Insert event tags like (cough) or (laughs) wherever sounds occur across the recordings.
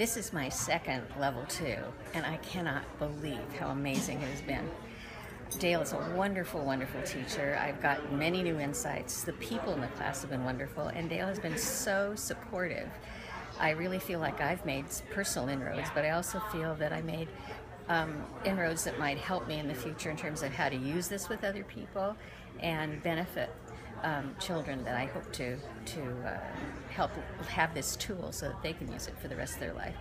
This is my second level two, and I cannot believe how amazing it has been. Dale is a wonderful, wonderful teacher. I've got many new insights. The people in the class have been wonderful, and Dale has been so supportive. I really feel like I've made personal inroads, but I also feel that I made um, inroads that might help me in the future in terms of how to use this with other people and benefit um, children that I hope to to uh, help have this tool so that they can use it for the rest of their life.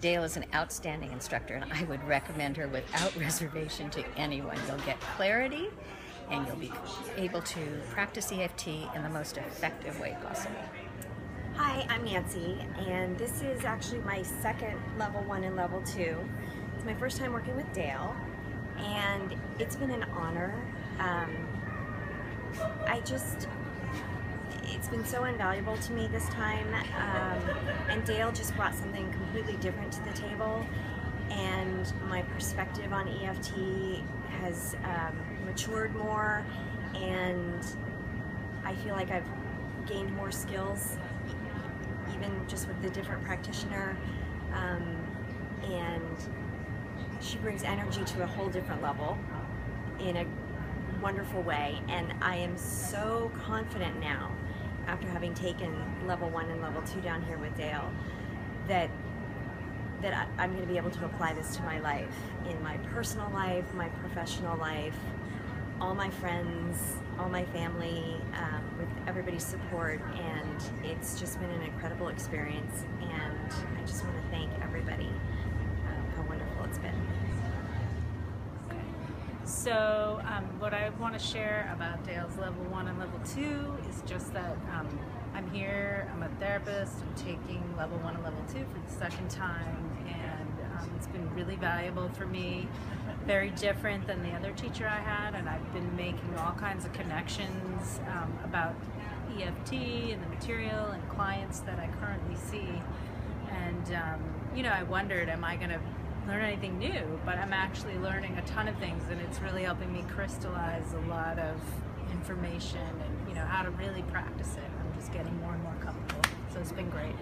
Dale is an outstanding instructor, and I would recommend her without (laughs) reservation to anyone. You'll get clarity, and you'll be able to practice EFT in the most effective way possible. Hi, I'm Nancy, and this is actually my second level one and level two. My first time working with Dale, and it's been an honor. Um, I just, it's been so invaluable to me this time, um, and Dale just brought something completely different to the table, and my perspective on EFT has um, matured more, and I feel like I've gained more skills even just with the different practitioner. Um, and she brings energy to a whole different level in a wonderful way. And I am so confident now, after having taken level one and level two down here with Dale, that that I, I'm going to be able to apply this to my life, in my personal life, my professional life, all my friends, all my family, um, with everybody's support, and it's just been an incredible experience. And I just want to thank everybody um, how wonderful. So, um, what I want to share about Dale's level one and level two is just that um, I'm here, I'm a therapist, I'm taking level one and level two for the second time, and um, it's been really valuable for me very different than the other teacher I had, and I've been making all kinds of connections um, about EFT and the material and clients that I currently see. And, um, you know, I wondered, am I going to learn anything new? But I'm actually learning a ton of things, and it's really helping me crystallize a lot of information and, you know, how to really practice it. I'm just getting more and more comfortable. So it's been great.